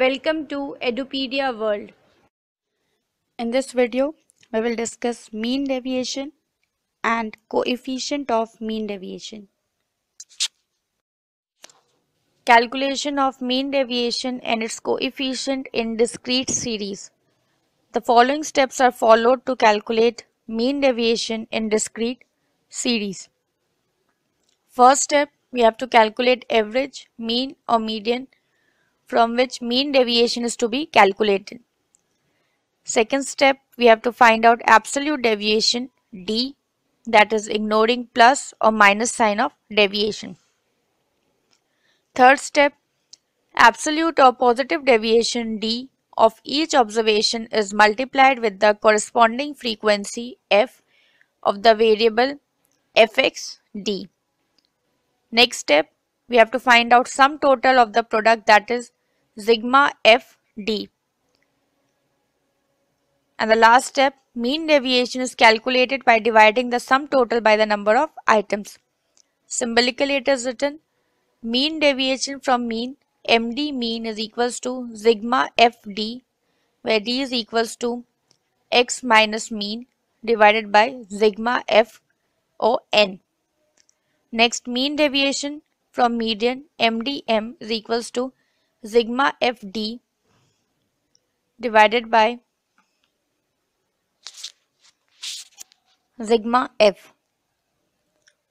Welcome to Edupedia World. In this video, we will discuss mean deviation and coefficient of mean deviation. Calculation of mean deviation and its coefficient in discrete series. The following steps are followed to calculate mean deviation in discrete series. First step, we have to calculate average, mean or median from which mean deviation is to be calculated. Second step, we have to find out absolute deviation d that is ignoring plus or minus sign of deviation. Third step, absolute or positive deviation d of each observation is multiplied with the corresponding frequency f of the variable fx d. Next step, we have to find out sum total of the product that is sigma f d. And the last step, mean deviation is calculated by dividing the sum total by the number of items. Symbolically it is written mean deviation from mean md mean is equals to sigma fd where d is equals to x minus mean divided by sigma f or n. Next mean deviation from median mdm is equals to sigma fd divided by sigma f.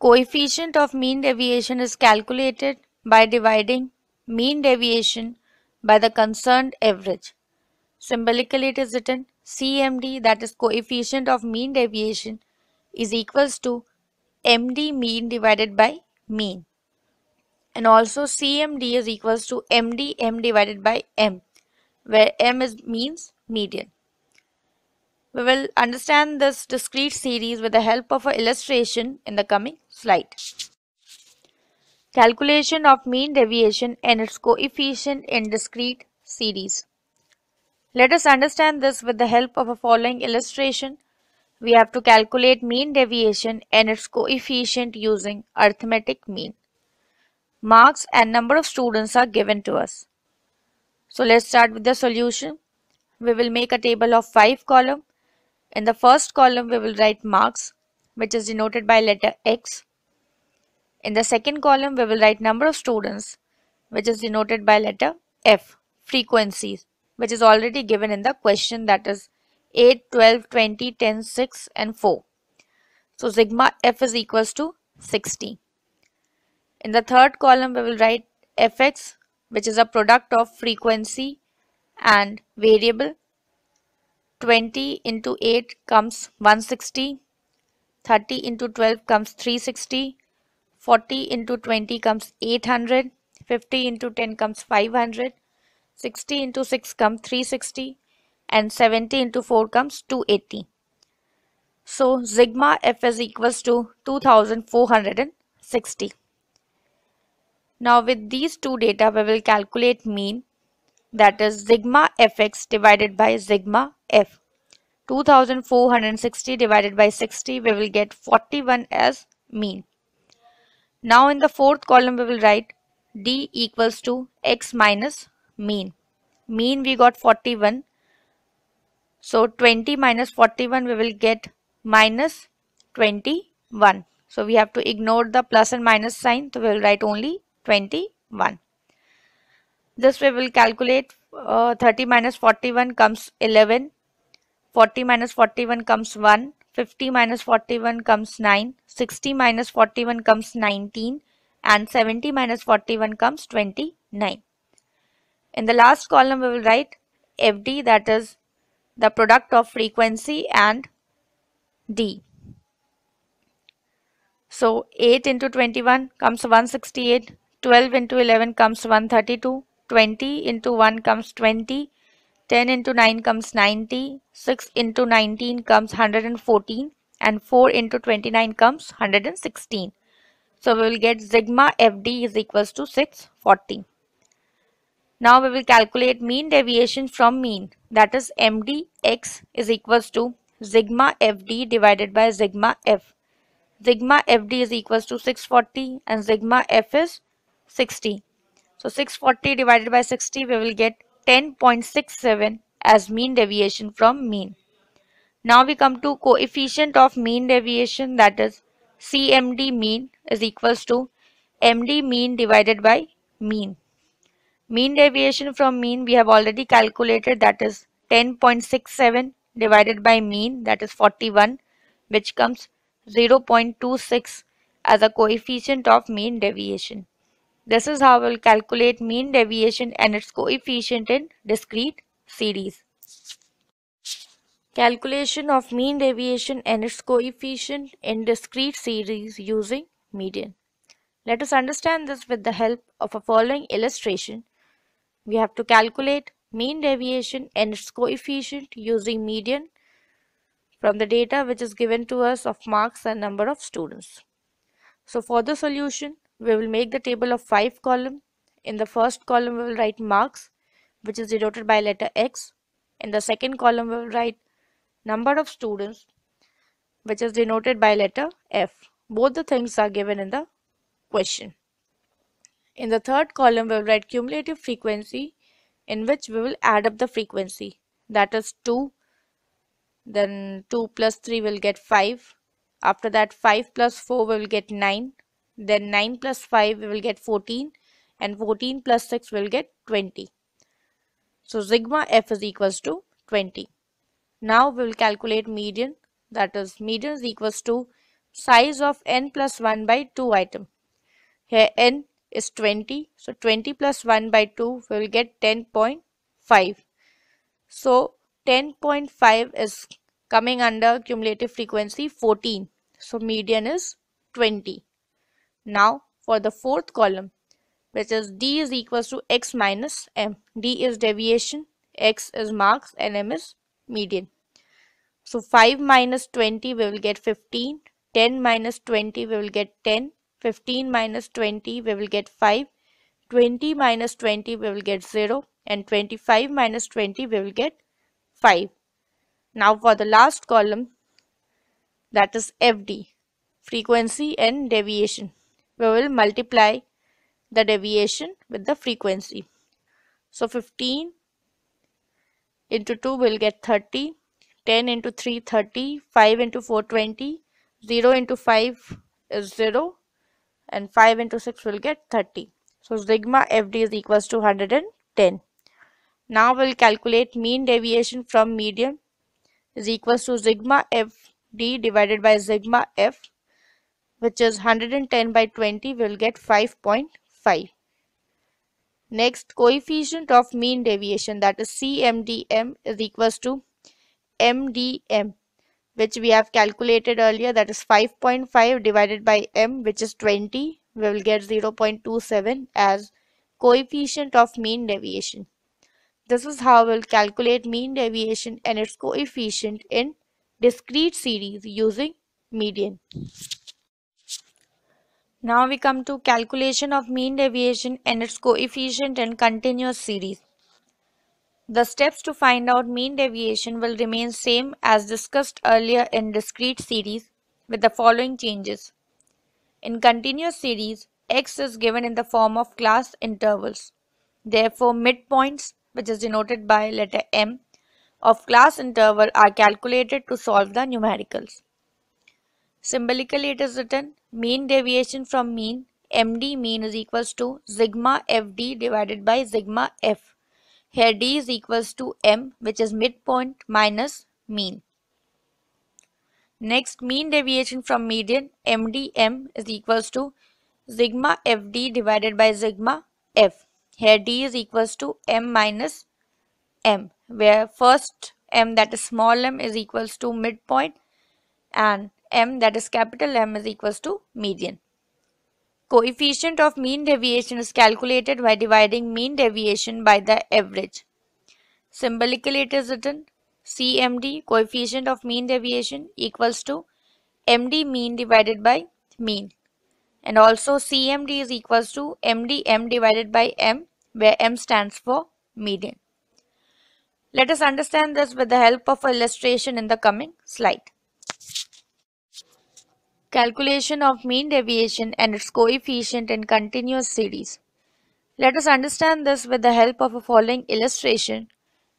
Coefficient of mean deviation is calculated by dividing mean deviation by the concerned average. Symbolically it is written CMD that is coefficient of mean deviation is equals to MD mean divided by mean. And also CMD is equals to MD M divided by M where M is means median. We will understand this discrete series with the help of an illustration in the coming slide. Calculation of mean deviation and its coefficient in discrete series. Let us understand this with the help of a following illustration. We have to calculate mean deviation and its coefficient using arithmetic mean. Marks and number of students are given to us. So let's start with the solution. We will make a table of 5 column. In the first column we will write marks which is denoted by letter X. In the second column we will write number of students which is denoted by letter F. Frequencies which is already given in the question that is 8, 12, 20, 10, 6 and 4. So sigma f is equals to 60. In the third column we will write fx which is a product of frequency and variable. 20 into 8 comes 160. 30 into 12 comes 360. 40 into 20 comes 800. 50 into 10 comes 500. 60 into 6 comes 360 and 70 into 4 comes 280. So sigma f is equals to 2460. Now with these two data we will calculate mean that is sigma fx divided by sigma f. 2460 divided by 60 we will get 41 as mean. Now in the fourth column we will write d equals to x minus mean. Mean we got 41. So 20 minus 41 we will get minus 21. So we have to ignore the plus and minus sign. So we will write only 21. This way we will calculate uh, 30 minus 41 comes 11. 40 minus 41 comes 1. 50 minus 41 comes 9. 60 minus 41 comes 19. And 70 minus 41 comes 29. In the last column, we will write FD that is the product of frequency and D. So 8 into 21 comes 168, 12 into 11 comes 132, 20 into 1 comes 20, 10 into 9 comes 90, 6 into 19 comes 114 and 4 into 29 comes 116. So we will get sigma FD is equals to 640. Now we will calculate mean deviation from mean that is MDX is equals to sigma FD divided by sigma F. Sigma FD is equals to 640 and sigma F is 60. So 640 divided by 60 we will get 10.67 as mean deviation from mean. Now we come to coefficient of mean deviation that is CMD mean is equals to MD mean divided by mean. Mean deviation from mean we have already calculated that is 10.67 divided by mean that is 41 which comes 0.26 as a coefficient of mean deviation. This is how we'll calculate mean deviation and its coefficient in discrete series. Calculation of mean deviation and its coefficient in discrete series using median. Let us understand this with the help of a following illustration. We have to calculate mean deviation and its coefficient using median from the data which is given to us of marks and number of students. So for the solution, we will make the table of 5 column. In the first column we will write marks which is denoted by letter X. In the second column we will write number of students which is denoted by letter F. Both the things are given in the question. In the third column we will write cumulative frequency in which we will add up the frequency that is 2 then 2 plus 3 will get 5 after that 5 plus 4 will get 9 then 9 plus 5 we will get 14 and 14 plus 6 will get 20. So sigma f is equals to 20. Now we will calculate median that is median is equals to size of n plus 1 by 2 item. Here n is 20 so 20 plus 1 by 2 we will get 10.5. So 10.5 is coming under cumulative frequency 14. So median is 20. Now for the fourth column which is d is equals to x minus m. d is deviation, x is marks and m is median. So 5 minus 20 we will get 15, 10 minus 20 we will get 10, 15 minus 20 we will get 5, 20 minus 20 we will get 0 and 25 minus 20 we will get 5. Now for the last column that is FD frequency and deviation we will multiply the deviation with the frequency. So 15 into 2 will get 30, 10 into 3 30, 5 into 4 20, 0 into 5 is 0 and 5 into 6 will get 30. So sigma FD is equals to 110. Now we'll calculate mean deviation from median is equals to sigma FD divided by sigma F which is 110 by 20 will get 5.5. Next coefficient of mean deviation that is CMDM is equals to MDM which we have calculated earlier that is 5.5 divided by M which is 20 we will get 0.27 as coefficient of mean deviation. This is how we'll calculate mean deviation and its coefficient in discrete series using median. Now we come to calculation of mean deviation and its coefficient in continuous series. The steps to find out mean deviation will remain same as discussed earlier in discrete series with the following changes. In continuous series, x is given in the form of class intervals. Therefore, midpoints, which is denoted by letter m, of class interval are calculated to solve the numericals. Symbolically, it is written mean deviation from mean MD mean is equals to sigma FD divided by sigma F. Here D is equals to M which is midpoint minus mean. Next mean deviation from median MDM is equals to sigma FD divided by sigma F. Here D is equals to M minus M where first M that is small m is equals to midpoint and m that is capital M is equals to median. Coefficient of mean deviation is calculated by dividing mean deviation by the average. Symbolically it is written CMD coefficient of mean deviation equals to MD mean divided by mean and also CMD is equals to MD MDM divided by M where M stands for median. Let us understand this with the help of illustration in the coming slide. Calculation of mean deviation and its coefficient in continuous series. Let us understand this with the help of a following illustration.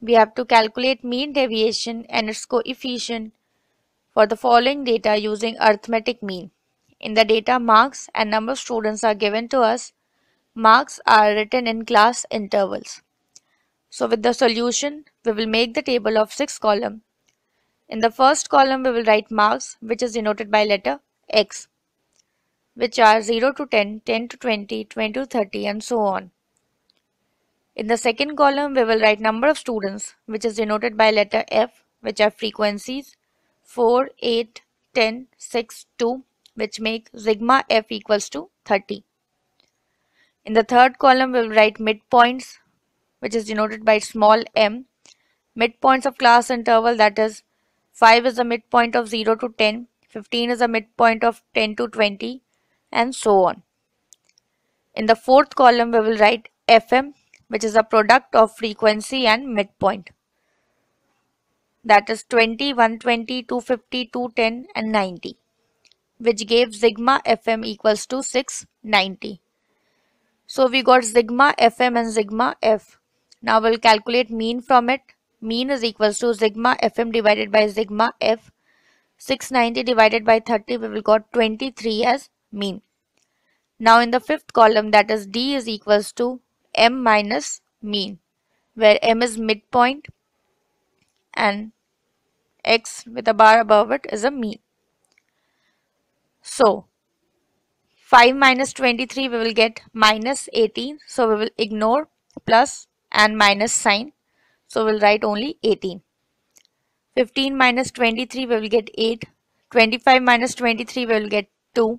We have to calculate mean deviation and its coefficient for the following data using arithmetic mean. In the data, marks and number of students are given to us. Marks are written in class intervals. So with the solution, we will make the table of 6 column. In the first column, we will write marks which is denoted by letter X which are 0 to 10, 10 to 20, 20 to 30 and so on. In the second column, we will write number of students which is denoted by letter F which are frequencies 4, 8, 10, 6, 2 which make sigma F equals to 30. In the third column, we will write midpoints which is denoted by small m. Midpoints of class interval that is 5 is the midpoint of 0 to 10, 15 is a midpoint of 10 to 20 and so on. In the fourth column we will write FM which is a product of frequency and midpoint. That is 20, 120, 250, 210 and 90 which gave sigma FM equals to 690. So we got sigma FM and sigma F. Now we'll calculate mean from it mean is equals to sigma fm divided by sigma f 690 divided by 30 we will got 23 as mean. Now in the fifth column that is d is equals to m minus mean where m is midpoint and x with a bar above it is a mean. So 5 minus 23 we will get minus 18 so we will ignore plus and minus sign. So we'll write only 18. 15 minus 23 we will get 8. 25 minus 23 we will get 2.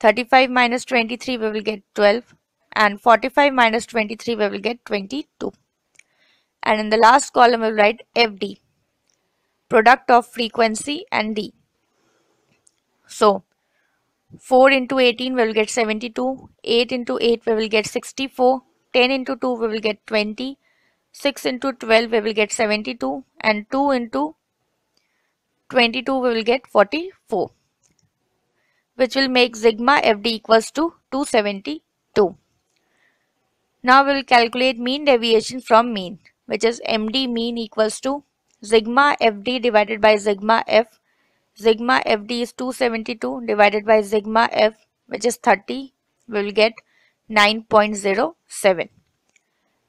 35 minus 23 we will get 12. And 45 minus 23 we will get 22. And in the last column we will write FD. Product of frequency and D. So 4 into 18 we will get 72. 8 into 8 we will get 64. 10 into 2 we will get 20 6 into 12 we will get 72 and 2 into 22 we will get 44 which will make sigma fd equals to 272. Now we will calculate mean deviation from mean which is md mean equals to sigma fd divided by sigma f. Sigma fd is 272 divided by sigma f which is 30 we will get 9.07.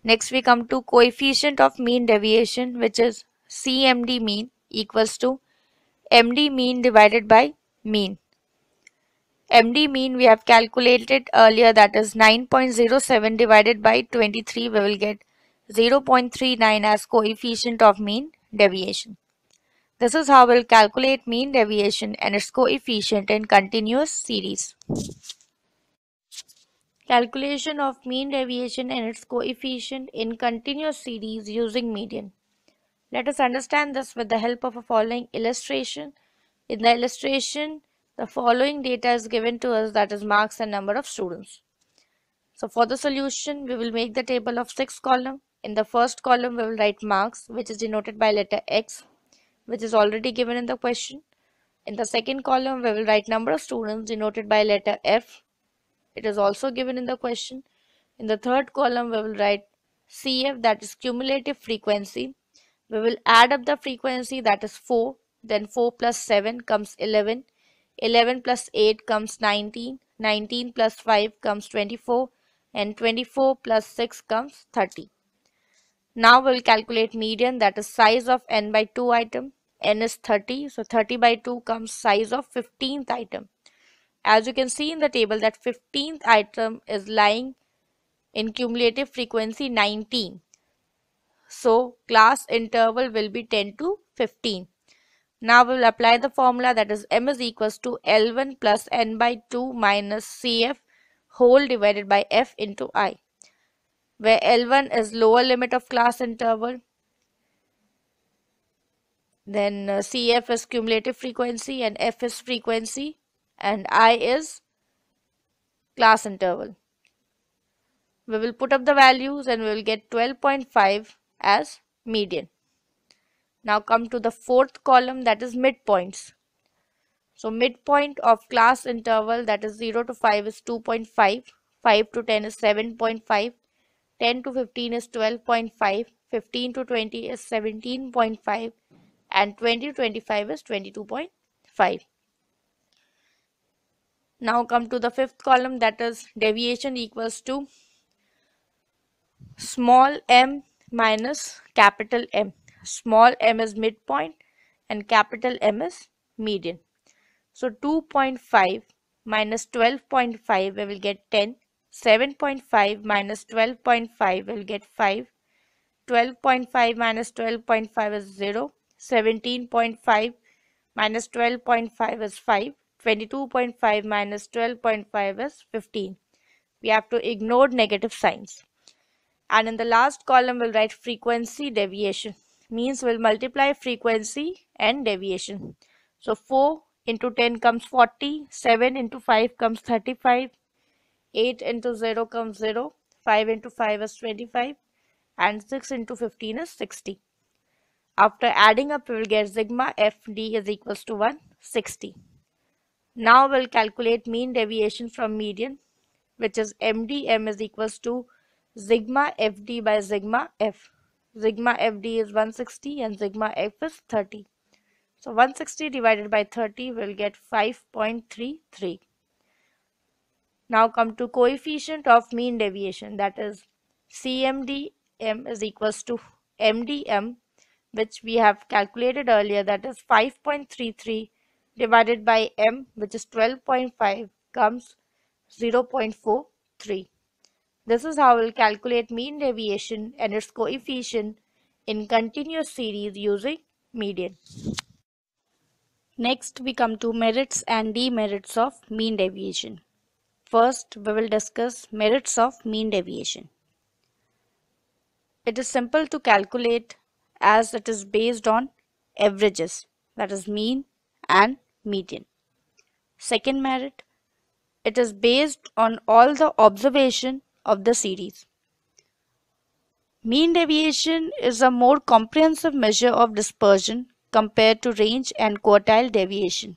Next we come to coefficient of mean deviation which is CMD mean equals to MD mean divided by mean. MD mean we have calculated earlier that is 9.07 divided by 23 we will get 0.39 as coefficient of mean deviation. This is how we'll calculate mean deviation and its coefficient in continuous series. Calculation of mean deviation and its coefficient in continuous series using median. Let us understand this with the help of a following illustration. In the illustration, the following data is given to us that is marks and number of students. So for the solution, we will make the table of 6 column. In the first column, we will write marks which is denoted by letter X which is already given in the question. In the second column, we will write number of students denoted by letter F it is also given in the question. In the third column, we will write CF that is cumulative frequency. We will add up the frequency that is 4. Then 4 plus 7 comes 11. 11 plus 8 comes 19. 19 plus 5 comes 24. And 24 plus 6 comes 30. Now we will calculate median that is size of n by 2 item. n is 30. So 30 by 2 comes size of 15th item. As you can see in the table that 15th item is lying in cumulative frequency 19. So class interval will be 10 to 15. Now we will apply the formula that is m is equals to L1 plus n by 2 minus CF whole divided by f into i where L1 is lower limit of class interval then uh, CF is cumulative frequency and f is frequency and i is class interval. We will put up the values and we will get 12.5 as median. Now come to the fourth column that is midpoints. So midpoint of class interval that is 0 to 5 is 2.5, 5 to 10 is 7.5, 10 to 15 is 12.5, 15 to 20 is 17.5 and 20 to 25 is 22.5. Now come to the fifth column that is deviation equals to small m minus capital M. Small m is midpoint and capital M is median. So 2.5 minus 12.5 we will get 10. 7.5 minus 12.5 will get 5. 12.5 minus 12.5 is 0. 17.5 minus 12.5 is 5. 22.5 minus 12.5 is 15. We have to ignore negative signs. And in the last column, we'll write frequency deviation. Means we'll multiply frequency and deviation. So 4 into 10 comes 40, 7 into 5 comes 35, 8 into 0 comes 0, 5 into 5 is 25, and 6 into 15 is 60. After adding up, we will get sigma fd is equals to 160. Now we'll calculate mean deviation from median, which is mdm is equals to sigma fd by sigma f. Sigma fd is 160 and sigma f is 30. So 160 divided by 30 will get 5.33. Now come to coefficient of mean deviation that is CMDM is equals to MDM which we have calculated earlier that is 5.33 divided by M which is 12.5 comes 0.43. This is how we'll calculate mean deviation and its coefficient in continuous series using median. Next we come to merits and demerits of mean deviation. First, we will discuss merits of mean deviation. It is simple to calculate as it is based on averages, that is mean and median. Second merit, it is based on all the observation of the series. Mean deviation is a more comprehensive measure of dispersion compared to range and quartile deviation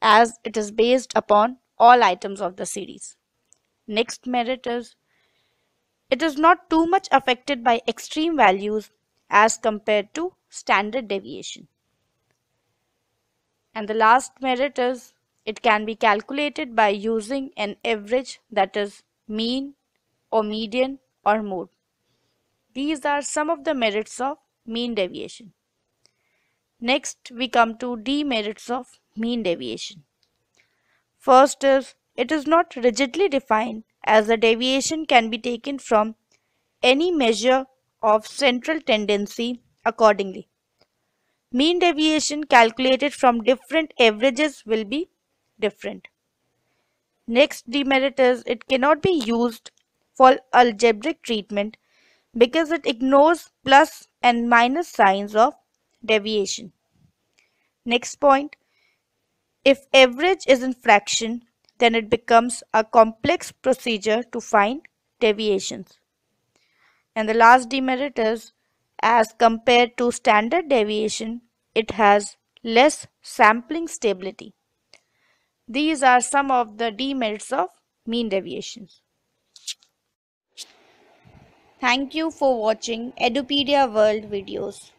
as it is based upon all items of the series. Next merit is it is not too much affected by extreme values as compared to standard deviation. And the last merit is it can be calculated by using an average that is mean or median or mode. These are some of the merits of mean deviation. Next we come to demerits of mean deviation. First is, it is not rigidly defined as the deviation can be taken from any measure of central tendency accordingly. Mean deviation calculated from different averages will be different. Next demerit is it cannot be used for algebraic treatment because it ignores plus and minus signs of deviation. Next point, if average is in fraction, then it becomes a complex procedure to find deviations. And the last demerit is as compared to standard deviation, it has less sampling stability. These are some of the demerits of mean deviations. Thank you for watching Edupedia World videos.